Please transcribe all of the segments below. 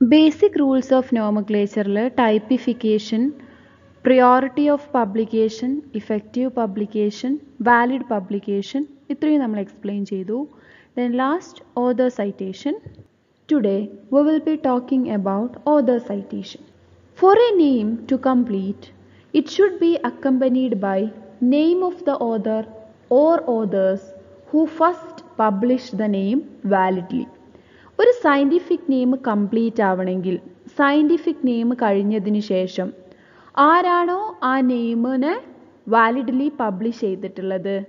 Basic rules of നോമക്ലേച്ചറിൽ typification priority of publication effective publication valid publication ഇത്രയും നമ്മൾ explain ചെയ്തു. Then last author citation today we will be talking about author citation for a name to complete it should be accompanied by name of the author or authors who first publish the name validly ഒരു scientific name complete ആവണമെങ്കിൽ scientific name കഴിഞ്ഞതിന് ശേഷം ആരാണോ ആ നെയിമിനെ വാലിഡ്ലി publish ചെയ്തിട്ടുള്ളത്?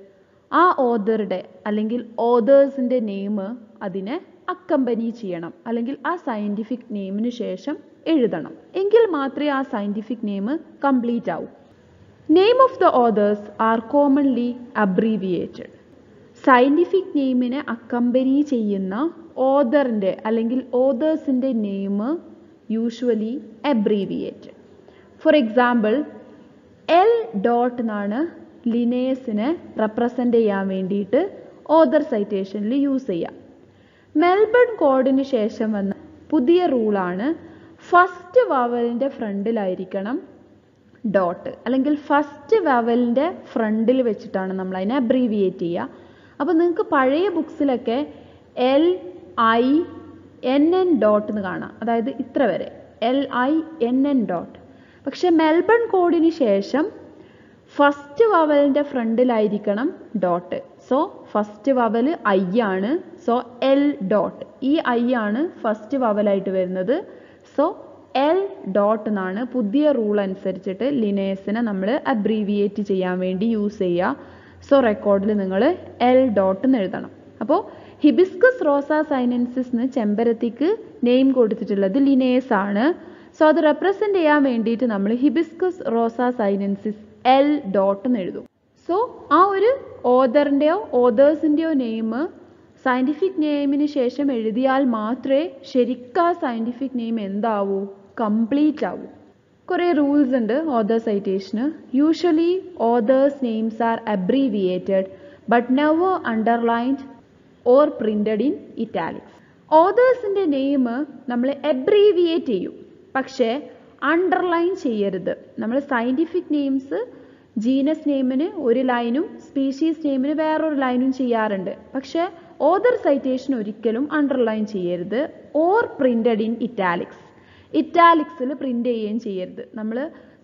ആ ഓതറുടെ അല്ലെങ്കിൽ ഓതേഴ്സിന്റെ name അതിനെ അക്കമ്പനി ചെയ്യണം. അല്ലെങ്കിൽ ആ സയന്റിഫിക് നെയിമിന് ശേഷം എഴുതണം. എങ്കിൽ മാത്രമേ ആ സയന്റിഫിക് നെയിം കംപ്ലീറ്റ് ആവൂ. Name of the authors are commonly abbreviated scientific നെയിമിനെ accompany ചെയ്യുന്ന ഓതറിന്റെ അല്ലെങ്കിൽ ഓദേഴ്സിന്റെ name usually abbreviate for example L dot എന്നാണ് ലിനേഴ്സിനെ റെപ്രസെന്റ് ചെയ്യാൻ വേണ്ടിയിട്ട് ഓദർ സൈറ്റേഷനിൽ യൂസ് ചെയ്യാം. മെൽബൺ കോഡിന് ശേഷം വന്ന പുതിയ റൂളാണ് ഫസ്റ്റ് വവലിന്റെ ഫ്രണ്ടിലായിരിക്കണം ഡോട്ട് അല്ലെങ്കിൽ ഫസ്റ്റ് വവലിന്റെ ഫ്രണ്ടിൽ വെച്ചിട്ടാണ് നമ്മൾ അതിനെ അബ്രീവിയേറ്റ് ചെയ്യുക അപ്പോൾ നിങ്ങൾക്ക് പഴയ ബുക്സിലൊക്കെ L I N N dot എന്ന് കാണാം. അതായത് ഇത്ര വരെ. L I N N dot പക്ഷെ മെൽബൺ കോഡിന് ശേഷം ഫസ്റ്റ് വവലിന്റെ ഫ്രണ്ടിലായിരിക്കണം dot so first vowel I ആണ്. സോ എൽ ഡോട്ട് ഈ ഐ ആണ് ഫസ്റ്റ് വവലായിട്ട് വരുന്നത്. സോ എൽ ഡോട്ട് എന്നാണ് പുതിയ റൂൾ അനുസരിച്ചിട്ട് ലിനേഴ്സിനെ നമ്മൾ അബ്രീവിയേറ്റ് ചെയ്യാൻ വേണ്ടി യൂസ് ചെയ്യുക. സോ റെക്കോർഡിൽ നിങ്ങൾ എൽ ഡോട്ട് എന്ന് എഴുതണം. അപ്പോൾ ഹിബിസ്കസ് റോസ സൈനൻസിസ് ചെമ്പരത്തിക്ക് നെയിം കൊടുത്തിട്ടുള്ളത് ലിനേസ് ആണ്. സോ അത് റെപ്രസെന്റ് ചെയ്യാൻ വേണ്ടിയിട്ട് നമ്മൾ hibiscus rosa sinensis L dot എന്ന് എഴുതും. സോ ആ ഒരു ഓദറിന്റെയോ ഓദേഴ്സിന്റെയോ നെയിം സയന്റിഫിക് നെയിമിന് ശേഷം എഴുതിയാൽ മാത്രമേ ശരിക്കാ സയന്റിഫിക് നെയിം എന്താവൂ? കംപ്ലീറ്റ് ആവൂ. കുറേ റൂൾസ് ഉണ്ട് author സൈറ്റേഷന് usually authors names are abbreviated but never underlined or printed in italics ഓതേഴ്സിന്റെ name നമ്മൾ എബ്രീവിയേറ്റ് ചെയ്യും. പക്ഷേ അണ്ടർലൈൻ ചെയ്യരുത്. നമ്മൾ സയന്റിഫിക് നെയിംസ് ജീനസ് നെയിമിന് ഒരു ലൈനും സ്പീഷീസ് നെയിമിന് വേറൊരു ലൈനും ചെയ്യാറുണ്ട്. പക്ഷേ ഓതർ സൈറ്റേഷൻ ഒരിക്കലും അണ്ടർലൈൻ ചെയ്യരുത് ഓർ പ്രിന്റഡ് ഇൻ ഇറ്റാലിക്സ് ഇറ്റാലിക്സിൽ പ്രിന്റ് ചെയ്യുകയും ചെയ്യരുത്. നമ്മൾ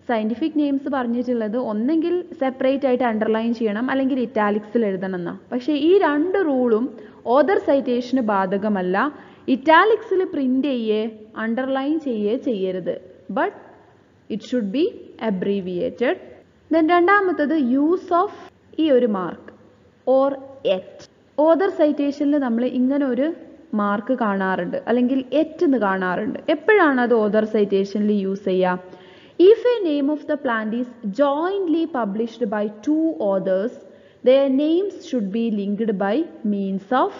സയന്റിഫിക് നെയിംസ് പറഞ്ഞിട്ടുള്ളത് ഒന്നെങ്കിൽ സെപ്പറേറ്റ് ആയിട്ട് അണ്ടർലൈൻ ചെയ്യണം അല്ലെങ്കിൽ ഇറ്റാലിക്സിൽ എഴുതണം എന്നാണ് പക്ഷേ ഈ രണ്ട് റൂളും ഓദർ സൈറ്റേഷന് ബാധകമല്ല. ഇറ്റാലിക്സിൽ പ്രിന്റ് ചെയ്യേ അണ്ടർലൈൻ ചെയ്യേ ചെയ്യരുത്. But it should be abbreviated then രണ്ടാമത്തത് യൂസ് ഓഫ് ഈ ഒരു മാർക്ക് ഓർ എറ്റ് ഓദർ സൈറ്റേഷനിൽ നമ്മൾ ഇങ്ങനെ ഒരു മാർക്ക് കാണാറുണ്ട്. അല്ലെങ്കിൽ എറ്റ് എന്ന് കാണാറുണ്ട്. എപ്പോഴാണ് അത് ഓദർ സൈറ്റേഷനിൽ യൂസ് ചെയ്യുക if a name of the plant is jointly published by two authors, their names should be linked by means of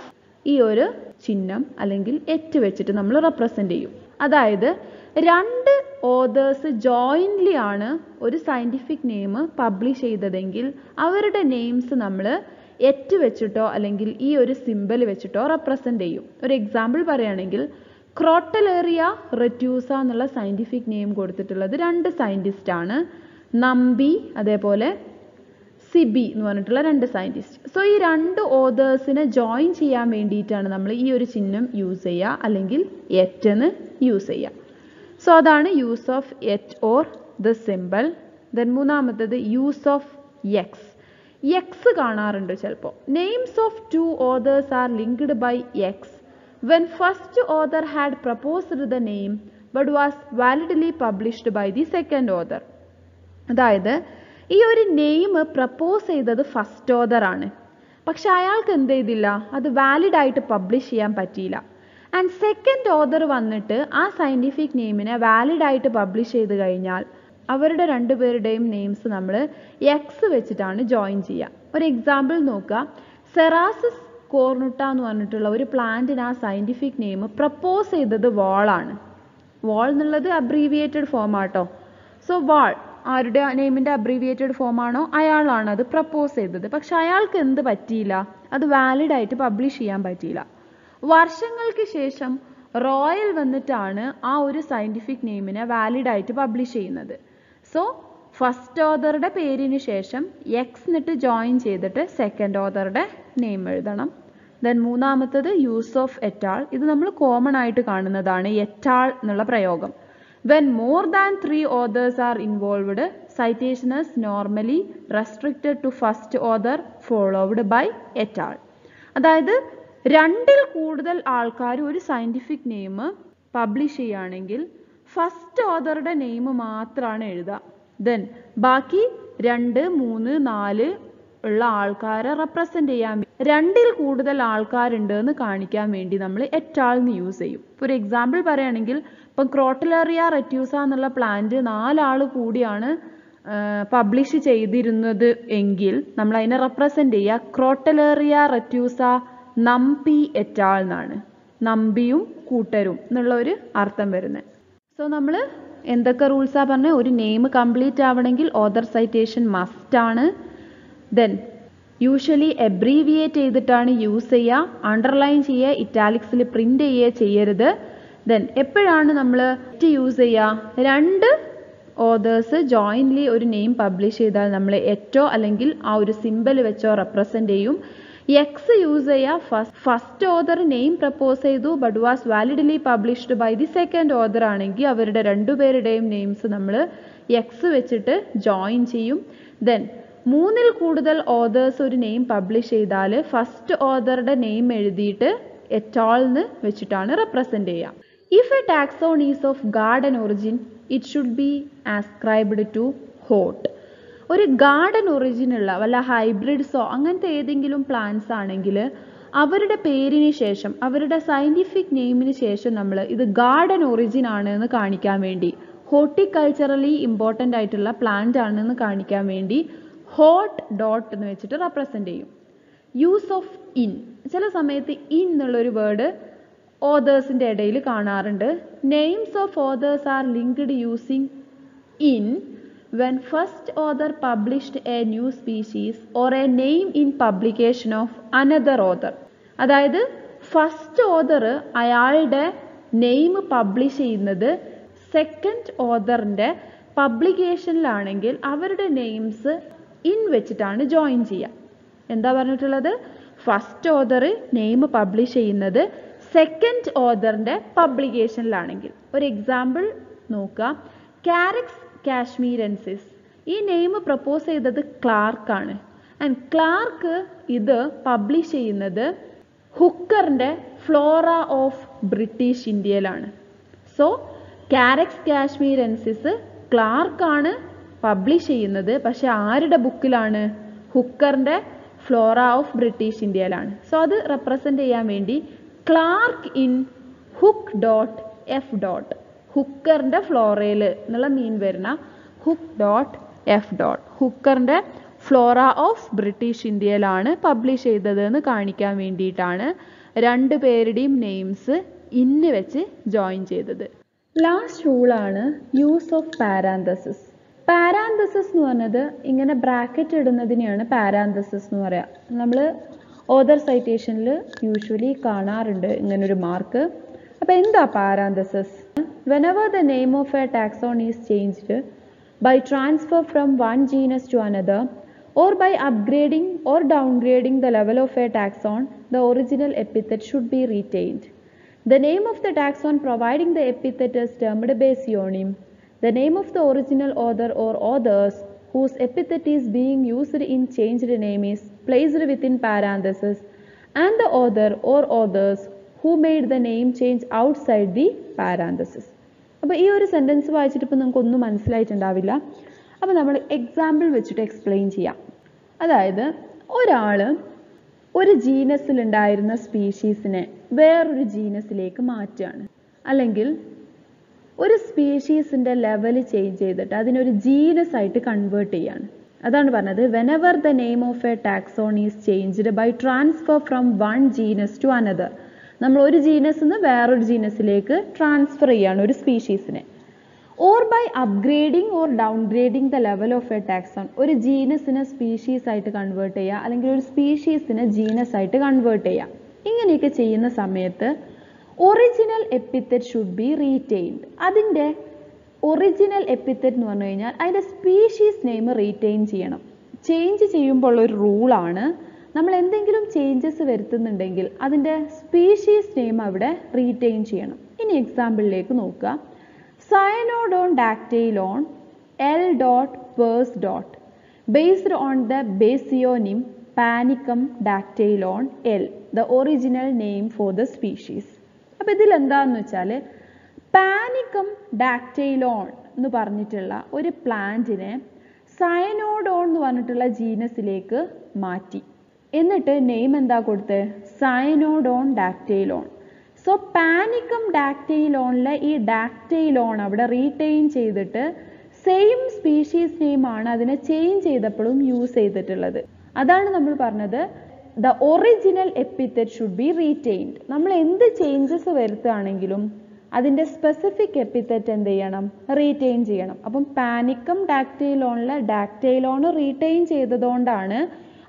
ഈ ഒരു ചിഹ്നം അല്ലെങ്കിൽ എറ്റ് വെച്ചിട്ട് നമ്മൾ റെപ്രസെന്റ് ചെയ്യും. അതായത് രണ്ട് ഓതേഴ്സ് ജോയിന്റ്ലി ആണ് ഒരു സയന്റിഫിക് നെയിം പബ്ലിഷ് ചെയ്തതെങ്കിൽ അവരുടെ നെയിംസ് നമ്മൾ എറ്റ് വെച്ചിട്ടോ അല്ലെങ്കിൽ ഈ ഒരു സിമ്പൽ വെച്ചിട്ടോ റെപ്രസെന്റ് ചെയ്യും. ഒരു എക്സാമ്പിൾ പറയുകയാണെങ്കിൽ ക്രോട്ടലേറിയ റെറ്റ്യൂസ എന്നുള്ള സയന്റിഫിക് നെയിം കൊടുത്തിട്ടുള്ളത് രണ്ട് സയന്റിസ്റ്റ് ആണ്. നമ്പി അതേപോലെ സിബി എന്ന് പറഞ്ഞിട്ടുള്ള രണ്ട് സയന്റിസ്റ്റ് സോ ഈ രണ്ട് ഓതേഴ്സിനെ ജോയിൻ ചെയ്യാൻ വേണ്ടിയിട്ടാണ് നമ്മൾ ഈ ഒരു ചിഹ്നം യൂസ് ചെയ്യുക അല്ലെങ്കിൽ എറ്റ് എന്ന് യൂസ് ചെയ്യുക. സോ അതാണ് use of et or the simple then മൂന്നാമത്തത് യൂസ് ഓഫ് എക്സ് എക്സ് കാണാറുണ്ട് ചിലപ്പോൾ names of two authors are linked by X when first author had proposed the name but was validly published by the second author. അതായത് ഈ ഒരു name propose ചെയ്തത് first author ആണ്. പക്ഷെ അയാൾക്ക് എന്ത് ചെയ്തില്ല? അത് വാലിഡ് ആയിട്ട് പബ്ലിഷ് ചെയ്യാൻ പറ്റിയില്ല. ആൻഡ് സെക്കൻഡ് ഓതർ വന്നിട്ട് ആ സയന്റിഫിക് നെയിമിനെ വാലിഡ് ആയിട്ട് പബ്ലിഷ് ചെയ്ത് കഴിഞ്ഞാൽ അവരുടെ രണ്ടുപേരുടെയും നെയിംസ് നമ്മൾ എക്സ് വെച്ചിട്ടാണ് ജോയിൻ ചെയ്യുക. ഒരു എക്സാമ്പിൾ നോക്കുക. സെറാസിസ് കോർണുട്ട എന്ന് പറഞ്ഞിട്ടുള്ള ഒരു പ്ലാന്റിന് ആ സയന്റിഫിക് നെയിം പ്രപ്പോസ് ചെയ്തത് വാളാണ് വാൾ എന്നുള്ളത് അബ്രീവിയേറ്റഡ് ഫോം ആട്ടോ. സോ വാൾ ആരുടെ നെയിമിന്റെ അബ്രീവിയേറ്റഡ് ഫോം ആണോ? അയാളാണ് അത് പ്രപ്പോസ് ചെയ്തത്. പക്ഷെ അയാൾക്ക് എന്ത് പറ്റിയില്ല? അത് വാലിഡ് ആയിട്ട് പബ്ലിഷ് ചെയ്യാൻ പറ്റിയില്ല. വർഷങ്ങൾക്ക് ശേഷം റോയൽ വന്നിട്ടാണ് ആ ഒരു സയന്റിഫിക് നെയിമിനെ വാലിഡ് ആയിട്ട് പബ്ലിഷ് ചെയ്യുന്നത്. സോ ഫസ്റ്റ് ഓതറുടെ പേരിന് ശേഷം എക്സ് എന്നിട്ട് ജോയിൻ ചെയ്തിട്ട് സെക്കൻഡ് ഓതറുടെ നെയിം എഴുതണം. ദെൻ മൂന്നാമത്തത് യൂസ് ഓഫ് എറ്റാൾ ഇത് നമ്മൾ കോമൺ ആയിട്ട് കാണുന്നതാണ് എറ്റാൾ എന്നുള്ള പ്രയോഗം. When more than three authors are involved citation normally restricted to first author followed by et al അതായത് രണ്ടിൽ കൂടുതൽ ആൾക്കാർ ഒരു സയന്റിഫിക് നെയിം പബ്ലിഷ് ചെയ്യുകയാണെങ്കിൽ ഫസ്റ്റ് ഓതറുടെ നെയിം മാത്രമാണ് എഴുതുക. ദെൻ ബാക്കി രണ്ട് മൂന്ന് നാല് ഉള്ള ആൾക്കാരെ റെപ്രസെന്റ് ചെയ്യാൻ രണ്ടിൽ കൂടുതൽ ആൾക്കാരുണ്ട് എന്ന് കാണിക്കാൻ വേണ്ടി നമ്മൾ എറ്റാൾന്ന് യൂസ് ചെയ്യും. ഒരു എക്സാമ്പിൾ പറയുകയാണെങ്കിൽ ഇപ്പം ക്രോട്ടലേറിയ റെറ്റ്യൂസ എന്നുള്ള പ്ലാന്റ് നാലാൾ കൂടിയാണ് പബ്ലിഷ് ചെയ്തിരുന്നത് എങ്കിൽ നമ്മൾ അതിനെ റെപ്രസെന്റ് ചെയ്യുക. ക്രോട്ടലേറിയ റെറ്റ്യൂസ നമ്പി എറ്റാൾ എന്നാണ്. നമ്പിയും കൂട്ടരും എന്നുള്ള ഒരു അർത്ഥം വരുന്നത്. സോ നമ്മൾ എന്തൊക്കെ റൂൾസാണ് പറഞ്ഞത്? ഒരു നെയിം കംപ്ലീറ്റ് ആവണമെങ്കിൽ ഓദർ സൈറ്റേഷൻ മസ്റ്റ് ആണ്. ദെൻ യൂഷ്വലി എബ്രീവിയേറ്റ് ചെയ്തിട്ടാണ് യൂസ് ചെയ്യുക അണ്ടർലൈൻ ചെയ്യുക ഇറ്റാലിക്സിൽ പ്രിന്റ് ചെയ്യുക ചെയ്യരുത്. ദെൻ എപ്പോഴാണ് നമ്മൾ യൂസ് ചെയ്യുക രണ്ട് ഓതേഴ്സ് ജോയിന്റ്ലി ഒരു നെയിം പബ്ലിഷ് ചെയ്താൽ നമ്മൾ എറ്റോ അല്ലെങ്കിൽ ആ ഒരു സിമ്പൽ വെച്ചോ റെപ്രസെന്റ് ചെയ്യും. എക്സ് യൂസ് ചെയ്യുക first first author name propose ചെയ്തു but was validly published by the second author ആണെങ്കിൽ അവരുടെ രണ്ടുപേരുടെയും നെയിംസ് നമ്മൾ എക്സ് വെച്ചിട്ട് ജോയിൻ ചെയ്യും. ദെൻ മൂന്നിൽ കൂടുതൽ ഓതേഴ്സ് ഒരു നെയിം പബ്ലിഷ് ചെയ്താൽ ഫസ്റ്റ് ഓതറുടെ നെയിം എഴുതിയിട്ട് എറ്റാൾന്ന് വെച്ചിട്ടാണ് റെപ്രസെന്റ് ചെയ്യുക if a taxon is of garden origin it should be ascribed to hort ഒരു ഗാർഡൻ ഒറിജിനുള്ള വല്ല ഹൈബ്രിഡ്സോ അങ്ങനത്തെ ഏതെങ്കിലും പ്ലാന്റ്സ് ആണെങ്കിൽ അവരുടെ പേരിന് ശേഷം അവരുടെ സയന്റിഫിക് നെയിമിന് ശേഷം നമ്മൾ ഇത് ഗാർഡൻ ഒറിജിൻ ആണ് എന്ന് കാണിക്കാൻ വേണ്ടി ഹോർട്ടിക്കൾച്ചറലി ഇമ്പോർട്ടന്റ് ആയിട്ടുള്ള പ്ലാന്റ് ആണെന്ന് കാണിക്കാൻ വേണ്ടി ഹോട്ട് ഡോട്ട് എന്ന് വെച്ചിട്ട് റെപ്രസെന്റ് ചെയ്യും. യൂസ് ഓഫ് ഇൻ ചില സമയത്ത് ഇൻ എന്നുള്ളൊരു വേർഡ് ഓതേഴ്സിന്റെ ഇടയിൽ കാണാറുണ്ട്. Names of authors are linked using in when first author published a new species or a name in publication of another author അതായത് ഫസ്റ്റ് ഓതർ അയാളുടെ നെയിം പബ്ലിഷ് ചെയ്യുന്നത് second ഓതറിന്റെ പബ്ലിക്കേഷനിലാണെങ്കിൽ അവരുടെ നെയിംസ് ഇൻ വെച്ചിട്ടാണ് ജോയിൻ ചെയ്യുക. എന്താ പറഞ്ഞിട്ടുള്ളത്? ഫസ്റ്റ് ഓതർ നെയിം പബ്ലിഷ് ചെയ്യുന്നത് സെക്കൻഡ് ഓദറിന്റെ പബ്ലിക്കേഷനിലാണെങ്കിൽ ഒരു എക്സാമ്പിൾ നോക്കുക. കാരക്സ് കാശ്മീരൻസിസ് ഈ നെയിം പ്രപ്പോസ് ചെയ്തത് ക്ലാർക്കാണ് ആൻഡ് ക്ലാർക്ക് ഇത് പബ്ലിഷ് ചെയ്യുന്നത് ഹുക്കറിന്റെ ഫ്ലോറ ഓഫ് ബ്രിട്ടീഷ് ഇന്ത്യയിലാണ് സോ കാരക്സ് കാശ്മീരൻസിസ് ക്ലാർക്കാണ് പബ്ലിഷ് ചെയ്യുന്നത് പക്ഷെ ആരുടെ ബുക്കിലാണ്? ഹുക്കറിന്റെ ഫ്ലോറ ഓഫ് ബ്രിട്ടീഷ് ഇന്ത്യയിലാണ് സോ അത് റെപ്രസെന്റ് ചെയ്യാൻ വേണ്ടി Clarke in Hook dot F dot ഹുക്കറിന്റെ ഫ്ലോറയിൽ എന്നുള്ള മീൻ വരുന്ന ഹുക്ക് ഡോട്ട് എഫ് ഡോട്ട് ഹുക്കറിന്റെ ഫ്ലോറ ഓഫ് ബ്രിട്ടീഷ് ഇന്ത്യയിലാണ് പബ്ലിഷ് ചെയ്തത് എന്ന് കാണിക്കാൻ വേണ്ടിയിട്ടാണ് രണ്ട് പേരുടെയും നെയിംസ് ഇന്ന് വെച്ച് ജോയിൻ ചെയ്തത്. ലാസ്റ്റ് റൂളാണ് യൂസ് ഓഫ് പാരാന്തസിസ് പാരാന്തസിസ് എന്ന് പറഞ്ഞത് ഇങ്ങനെ ബ്രാക്കറ്റ് ഇടുന്നതിനെയാണ് പാരാന്തസിസ് എന്ന് പറയുക നമ്മൾ ഓതർ സൈറ്റേഷനിൽ യൂഷ്വലി കാണാറുണ്ട് ഇങ്ങനൊരു മാർക്ക് അപ്പോൾ എന്താ parenthesis whenever the name of a taxon is changed by transfer from one genus to another or by upgrading or downgrading the level of a taxon, the original epithet should be retained. The name of the taxon providing the epithet is termed basionym. The name of the original author or authors whose epithet is being used in changed name is placed within parenthesis and the author or authors who made the name change outside the parenthesis. അപ്പോൾ ഈ ഒരു sentence വായിച്ചിട്ട് ഇപ്പോൾ നമുക്കൊന്നും മനസ്സിലായിട്ടുണ്ടാവില്ല അപ്പോൾ നമ്മൾ example വെച്ചിട്ട് explain ചെയ്യാം അതായത് ഒരാൾ ഒരു ജീനസിലുണ്ടായിരുന്ന സ്പീഷീസിനെ വേറൊരു ജീനസിലേക്ക് മാറ്റുകയാണ് അല്ലെങ്കിൽ ഒരു സ്പീഷീസിന്റെ ലെവൽ ചേഞ്ച് ചെയ്തിട്ട് അതിനൊരു ജീനസ് ആയിട്ട് കൺവേർട്ട് ചെയ്യാണ്. അതാണ് പറഞ്ഞത്. Whenever the name of a taxon is changed by transfer from one genus to another നമ്മൾ ഒരു ജീനസ് നിന്ന് വേറൊരു ജീനസിലേക്ക് ട്രാൻസ്ഫർ ചെയ്യാണ് ഒരു സ്പീഷീസിനെ or by upgrading or downgrading the level of a taxon ഒരു ജീനസിനെ സ്പീഷീസ് ആയിട്ട് കൺവേർട്ട് ചെയ്യുക അല്ലെങ്കിൽ ഒരു സ്പീഷീസിനെ ജീനസ് ആയിട്ട് കൺവേർട്ട് ചെയ്യുക. ഇങ്ങനെയൊക്കെ ചെയ്യുന്ന സമയത്ത് original epithet should be retained അതിന്റെ ഒറിജിനൽ എപ്പിത്തറ്റ് എന്ന് പറഞ്ഞു കഴിഞ്ഞാൽ അതിന്റെ സ്പീഷീസ് നെയിം റീറ്റെയിൻ ചെയ്യണം. ചേഞ്ച് ചെയ്യുമ്പോൾ ഒരു റൂളാണ് നമ്മൾ എന്തെങ്കിലും ചേഞ്ചസ് വരുത്തുന്നുണ്ടെങ്കിൽ അതിന്റെ സ്പീഷീസ് നെയിം അവിടെ റീറ്റെയിൻ ചെയ്യണം. ഇനി എക്സാമ്പിളിലേക്ക് നോക്കുക. സയനോഡോൺ dactylon L dot Pers dot based on the basionym panicum dactylon L the original name for the species അപ്പോൾ ഇതിൽ എന്താണെന്ന് വെച്ചാൽ പാനിക്കം ഡാക്റ്റൈലോൺ എന്ന് പറഞ്ഞിട്ടുള്ള ഒരു പ്ലാന്റിനെ സയനോഡോൺ എന്ന് പറഞ്ഞിട്ടുള്ള ജീനസിലേക്ക് മാറ്റി. എന്നിട്ട് നെയിം എന്താ കൊടുത്തത് സയനോഡോൺ ഡാക്റ്റൈലോൺ. സോ പാനിക്കം ഡാക്റ്റൈലോണിലെ ഈ ഡാക്റ്റൈലോൺ അവിടെ റീറ്റെയിൻ ചെയ്തിട്ട് സെയിം സ്പീഷീസ് നെയിമാണ് അതിനെ ചേഞ്ച് ചെയ്തപ്പോഴും യൂസ് ചെയ്തിട്ടുള്ളത്. അതാണ് നമ്മൾ പറഞ്ഞത് the original epithet should be retained നമ്മൾ എന്ത് ചേഞ്ചസ് വരുത്തുകയാണെങ്കിലും അതിന്റെ സ്പെസിഫിക് എപ്പിത്തറ്റ് എന്ത് ചെയ്യണം? റീറ്റെയിൻ ചെയ്യണം. അപ്പം പാനിക്കം ഡാക്റ്റൈലോണിലെ ഡാക്റ്റൈലോൺ റീറ്റെയിൻ ചെയ്തതുകൊണ്ടാണ്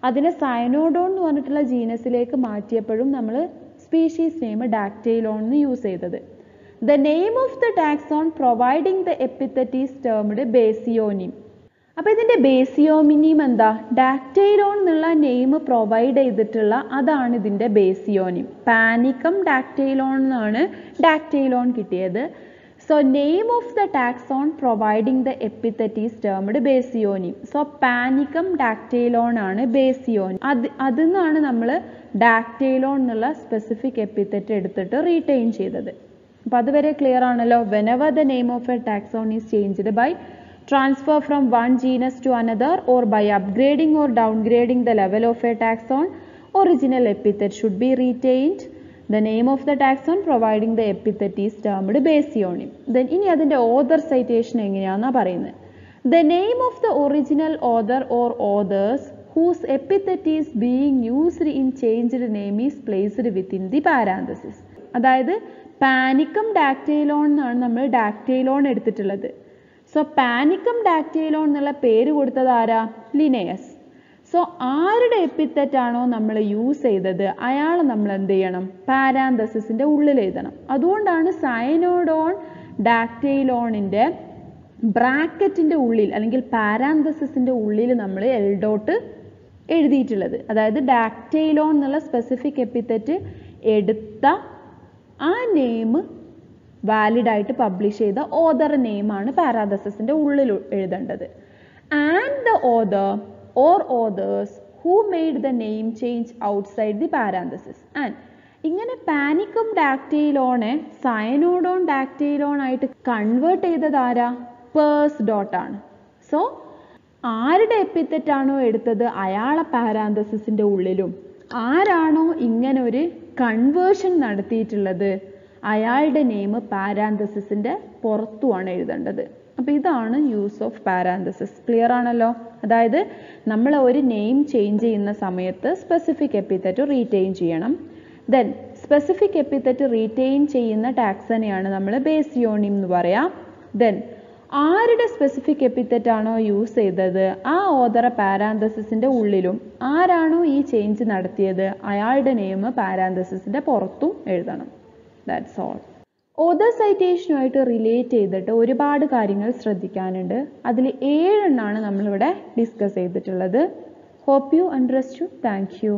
അതിനെ സൈനോഡോൺ എന്ന് പറഞ്ഞിട്ടുള്ള ജീനസിലേക്ക് മാറ്റിയപ്പോഴും നമ്മൾ സ്പീഷീസ് നെയിം ഡാക്റ്റൈലോൺ എന്ന് യൂസ് ചെയ്തത്. The name of the taxon providing the epithet is termed basionym അപ്പോൾ ഇതിന്റെ ബേസിയോമിനിയം എന്താ? ഡാക്റ്റൈലോൺ എന്നുള്ള നെയിം പ്രൊവൈഡ് ചെയ്തിട്ടുള്ള അതാണ് ഇതിന്റെ ബേസിയോനിം പാനിക്കം ഡാക്റ്റൈലോൺ എന്നാണ് ഡാക്റ്റൈലോൺ കിട്ടിയത്. So name of the taxon providing the epithet is termed basionym so panicum dactylon ആണ് ബേസിയോൻ അത് അതിൽ നിന്നാണ് നമ്മൾ ഡാക്റ്റൈലോൺ എന്നുള്ള സ്പെസിഫിക് എപ്പിത്തറ്റ് എടുത്തിട്ട് റീറ്റെയിൻ ചെയ്തത്. അപ്പോൾ അതുവരെ ക്ലിയർ ആണല്ലോ? Whenever the name of a taxon is changed by transfer from one genus to another or by upgrading or downgrading the level of a taxon, original epithet should be retained. The name of the taxon providing the epithet is termed basionym. Then ഇനി അതിന്റെ author citation എങ്ങനെയാണെന്നാണ് പറയുന്നത് The name of the original author or authors whose epithet is being used in changed name is placed within the parenthesis. അതായത് Panicum dactylon എന്നാണ് നമ്മൾ dactylon എടുത്തിട്ടുള്ളത് so panicum dactylon എന്നുള്ള പേര് കൊടുത്തത് ആരാ? ലിനയസ് സോ ആരുടെ എപ്പിത്തറ്റാണോ നമ്മൾ യൂസ് ചെയ്തത്? അയാളെ നമ്മൾ എന്ത് ചെയ്യണം? പാരാന്തസിന്റെ ഉള്ളിൽ എഴുതണം. അതുകൊണ്ടാണ് സയനോഡോൺ ഡാക്റ്റൈലോണിന്റെ ബ്രാക്കറ്റിന്റെ ഉള്ളിൽ അല്ലെങ്കിൽ പാരാന്തസിന്റെ ഉള്ളിൽ നമ്മൾ എൽഡോട്ട് എഴുതിയിട്ടുള്ളത്. അതായത് ഡാക്റ്റൈലോൺ എന്നുള്ള സ്പെസിഫിക് എപ്പിത്തറ്റ് എടുത്ത ആ നെയിം വാലിഡ് ആയിട്ട് പബ്ലിഷ് ചെയ്ത ഓദർ നെയിമാണ് പാരാന്തസിസിന്റെ ഉള്ളിൽ എഴുതേണ്ടത്. And the author or authors who made the name change outside the parenthesis and ഇങ്ങനെ പാനിക്കും ഡാക്റ്റൈലോണെ സയനോഡോൺ ഡാക്റ്റൈലോൺ ആയിട്ട് കൺവേർട്ട് ചെയ്തത് ആരാ? പേഴ്സ് ആണ്. സോ ആരുടെ എപ്പിത്തെറ്റാണോ എടുത്തത്? അയാളെ പാരാന്തസിസിന്റെ ഉള്ളിലും. ആരാണോ ഇങ്ങനെ ഒരു കൺവേർഷൻ നടത്തിയിട്ടുള്ളത്? അയാളുടെ നെയിം പാരാന്തസിസിന്റെ പുറത്തുമാണ് എഴുതേണ്ടത്. അപ്പോൾ ഇതാണ് യൂസ് ഓഫ് പാരാന്തസിസ് ക്ലിയർ ആണല്ലോ? അതായത് നമ്മൾ ഒരു നെയിം ചേഞ്ച് ചെയ്യുന്ന സമയത്ത് സ്പെസിഫിക് എപ്പിത്തറ്റ് റീറ്റെയിൻ ചെയ്യണം. ദെൻ സ്പെസിഫിക് എപ്പിത്തറ്റ് റീറ്റെയിൻ ചെയ്യുന്ന ടാക്സനെയാണ് നമ്മൾ ബേസിയോണിം എന്ന് പറയാം. ദെൻ ആരുടെ സ്പെസിഫിക് എപ്പിത്തറ്റ് ആണോ യൂസ് ചെയ്തത്? ആ ഓതറ പാരാന്തസിസിന്റെ ഉള്ളിലും ആരാണോ ഈ ചേഞ്ച് നടത്തിയത്? അയാളുടെ നെയിം പാരാന്തസിസിന്റെ പുറത്തും എഴുതണം. ദാറ്റ്സ് ഓൾ ഓതർ സൈറ്റേഷനുമായിട്ട് റിലേറ്റ് ചെയ്തിട്ട് ഒരുപാട് കാര്യങ്ങൾ ശ്രദ്ധിക്കാനുണ്ട്. അതിൽ ഏഴെണ്ണമാണ് നമ്മളിവിടെ ഡിസ്കസ് ചെയ്തിട്ടുള്ളത്. Hope you understand thank you